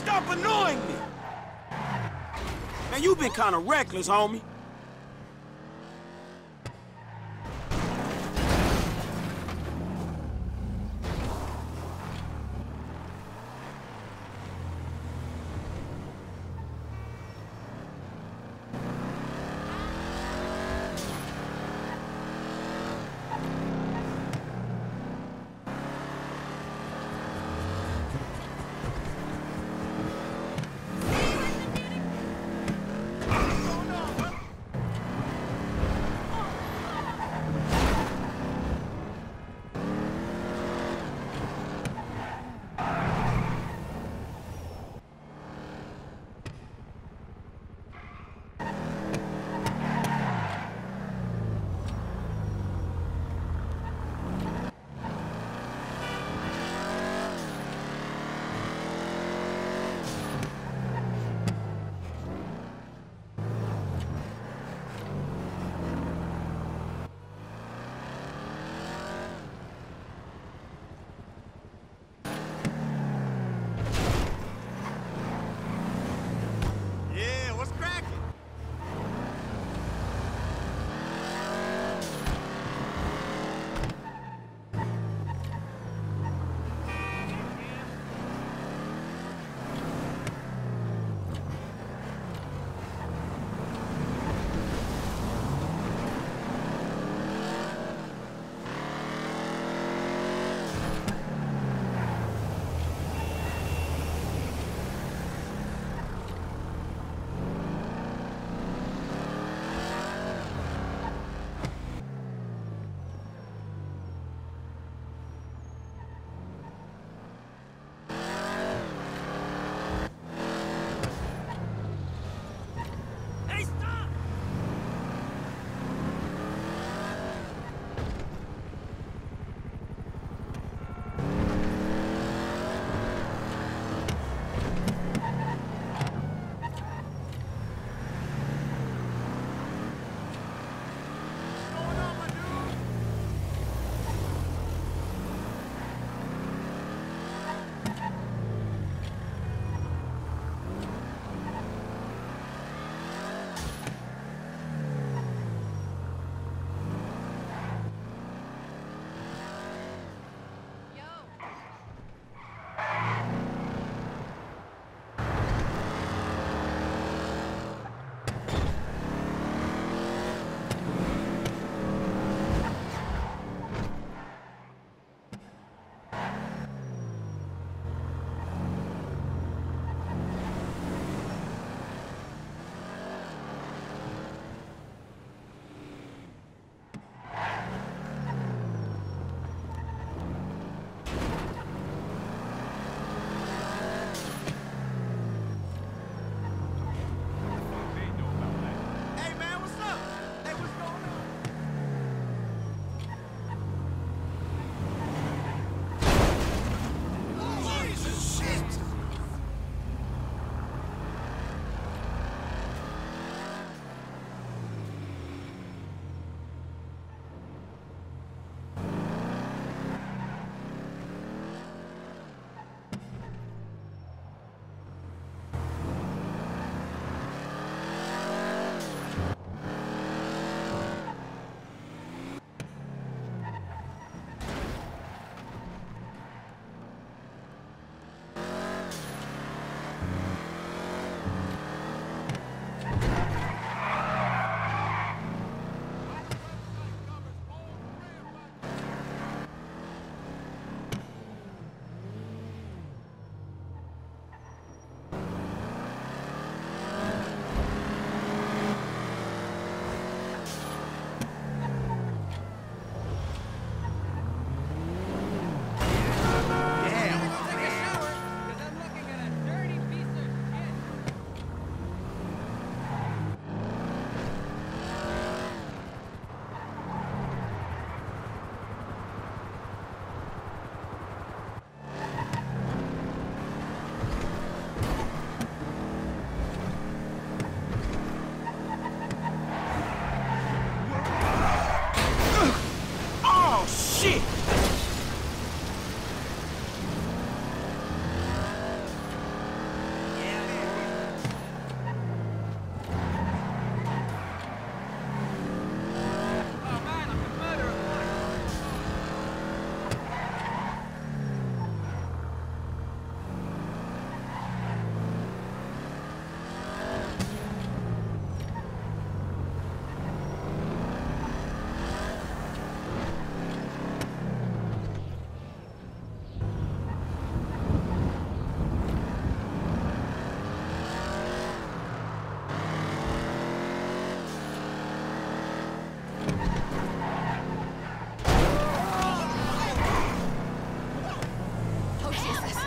Stop annoying me! Man, you've been kinda reckless, homie. 击 Oh, Jesus.